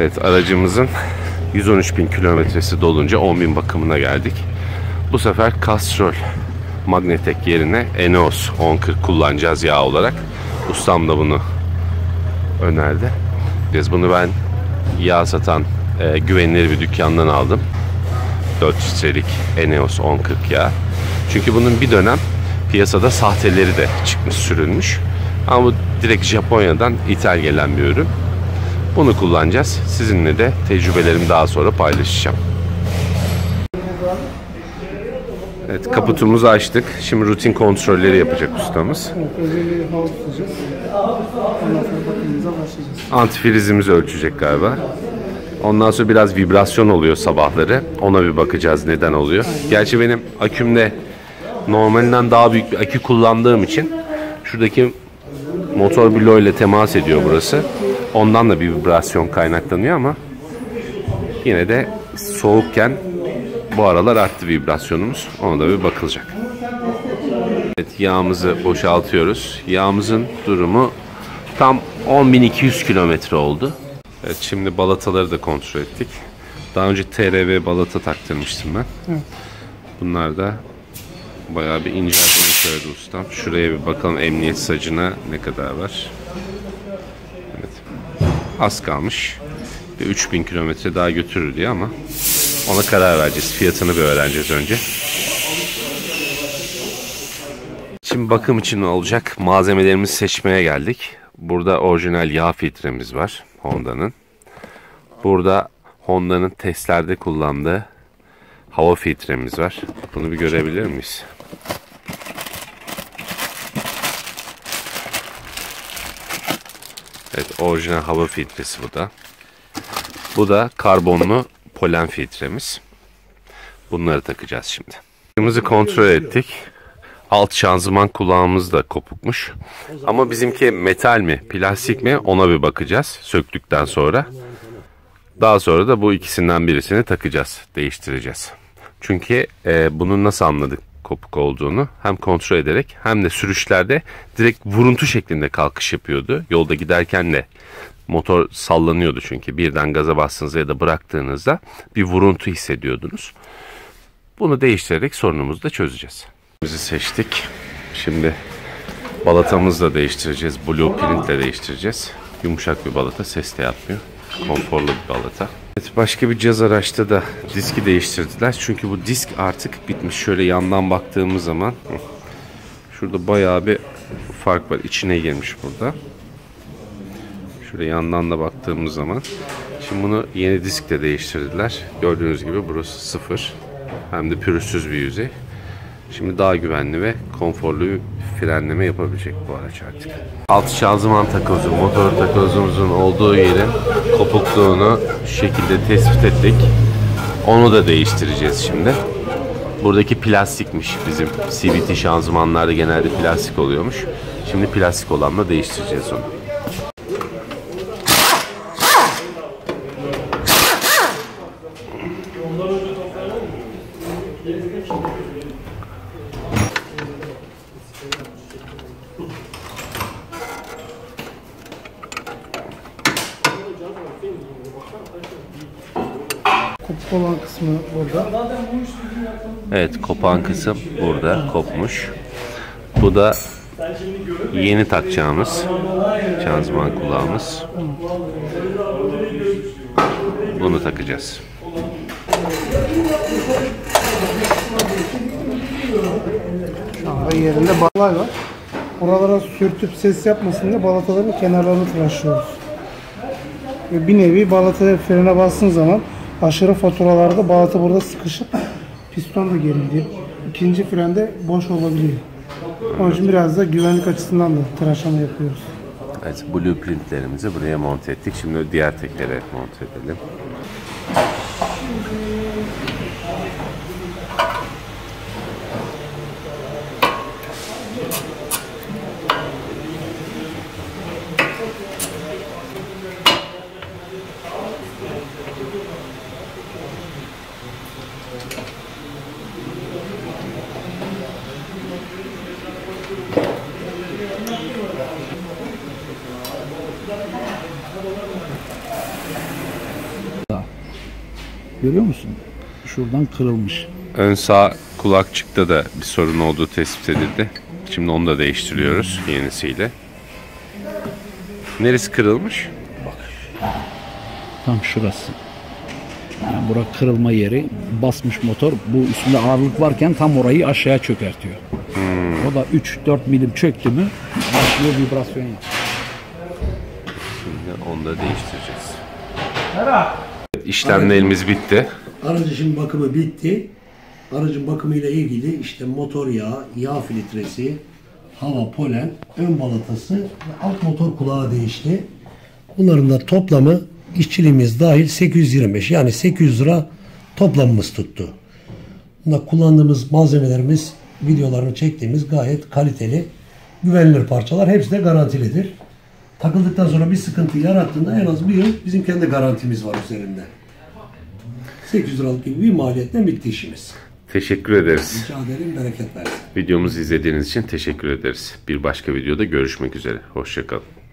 Evet aracımızın 113 bin kilometresi dolunca 10 bin bakımına geldik. Bu sefer Castrol Magnetek yerine Eneos 1040 kullanacağız yağ olarak. Ustam da bunu önerdi. Biz bunu ben yağ satan e, güvenilir bir dükkandan aldım. 4 litrelik Eneos 1040 yağ. Çünkü bunun bir dönem piyasada sahteleri de çıkmış sürülmüş. Ama bu direkt Japonya'dan ithal gelen bir ürün. Bunu kullanacağız. Sizinle de tecrübelerimi daha sonra paylaşacağım. Evet kaputumuzu açtık. Şimdi rutin kontrolleri yapacak ustamız. Antifrizimizi ölçecek galiba. Ondan sonra biraz vibrasyon oluyor sabahları. Ona bir bakacağız neden oluyor. Gerçi benim akümde normalinden daha büyük bir akü kullandığım için şuradaki motor bloğu ile temas ediyor burası. Ondan da bir vibrasyon kaynaklanıyor ama yine de soğukken bu aralar arttı vibrasyonumuz. Ona da bir bakılacak. Evet yağımızı boşaltıyoruz. Yağımızın durumu tam 10.200 kilometre oldu. Evet şimdi balataları da kontrol ettik. Daha önce TRV balata taktırmıştım ben. Bunlar da bayağı bir inceldiğini söyledi ustam. Şuraya bir bakalım emniyet sacına ne kadar var. Az kalmış. Bir 3000 kilometre daha götürür diye ama ona karar vereceğiz. Fiyatını bir öğreneceğiz önce. Şimdi bakım için olacak malzemelerimizi seçmeye geldik. Burada orijinal yağ filtremiz var Honda'nın. Burada Honda'nın testlerde kullandığı hava filtremiz var. Bunu bir görebilir miyiz? Evet orijinal hava filtresi bu da. Bu da karbonlu polen filtremiz. Bunları takacağız şimdi. Filtremizi kontrol ettik. Alt şanzıman kulağımız da kopukmuş. Ama bizimki metal mi, plastik mi ona bir bakacağız söktükten sonra. Daha sonra da bu ikisinden birisini takacağız, değiştireceğiz. Çünkü e, bunu nasıl anladık kopuk olduğunu hem kontrol ederek hem de sürüşlerde direkt vuruntu şeklinde kalkış yapıyordu. Yolda giderken de motor sallanıyordu çünkü birden gaza bastığınızda ya da bıraktığınızda bir vuruntu hissediyordunuz. Bunu değiştirerek sorunumuzu da çözeceğiz. Bizi seçtik. Şimdi balatamızı da değiştireceğiz. Blueprint ile değiştireceğiz. Yumuşak bir balata ses de yapmıyor. Konforlu bir balata. Evet, başka bir cihaz araçta da diski değiştirdiler. Çünkü bu disk artık bitmiş. Şöyle yandan baktığımız zaman şurada bayağı bir fark var. İçine girmiş burada. Şöyle yandan da baktığımız zaman. Şimdi bunu yeni diskle değiştirdiler. Gördüğünüz gibi burası sıfır. Hem de pürüzsüz bir yüzey. Şimdi daha güvenli ve konforlu frenleme yapabilecek bu araç artık. Alt şanzıman takozu, motor takozumuzun olduğu yerin kopukluğunu şu şekilde tespit ettik. Onu da değiştireceğiz şimdi. Buradaki plastikmiş bizim CVT şanzımanlarda genelde plastik oluyormuş. Şimdi plastik olanla değiştireceğiz onu. Olan kısmı burada. Evet kopan kısım burada kopmuş. Bu da yeni takacağımız şanzıman kulağımız. Bunu takacağız. Şu anda yerinde balay var. Oralara sürtüp ses yapmasın diye balataların kenarlarını tıraşlıyoruz. Bir nevi balata frene bastığın zaman aşırı faturalarda balata burada sıkışıp piston da gerildi. İkinci frende boş olabiliyor. Onun için biraz da güvenlik açısından da tıraşlama yapıyoruz. Evet, blueprintlerimizi buraya monte ettik. Şimdi diğer teklere monte edelim. Görüyor musun? Şuradan kırılmış. Ön sağ kulakçıkta da bir sorun olduğu tespit edildi. Şimdi onu da değiştiriyoruz yenisiyle. Neresi kırılmış? Tam şurası. Yani bura kırılma yeri. Basmış motor. Bu üstünde ağırlık varken tam orayı aşağıya çökertiyor. O da 3-4 milim çöktü mü başlıyor vibrasyon yapıyor. Şimdi onu da değiştireceğiz. İşlemlerimiz bitti. Aracın bakımı bitti. Aracın bakımıyla ilgili işte motor yağı, yağ filtresi, hava, polen, ön balatası ve alt motor kulağı değişti. Bunların da toplamı işçiliğimiz dahil 825 yani 800 lira toplamımız tuttu. Bunda kullandığımız malzemelerimiz, videolarını çektiğimiz gayet kaliteli, güvenilir parçalar. Hepsi de garantilidir. Takıldıktan sonra bir sıkıntı yarattığında en az bir yıl bizim kendi garantimiz var üzerinde. 800 liralık gibi bir maliyetle bitti işimiz. Teşekkür ederiz. Rica ederim bereket versin. Videomuzu izlediğiniz için teşekkür ederiz. Bir başka videoda görüşmek üzere. Hoşçakalın.